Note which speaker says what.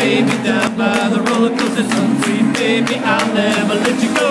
Speaker 1: baby, down by the roller coaster. Sweet baby, I'll never let you go.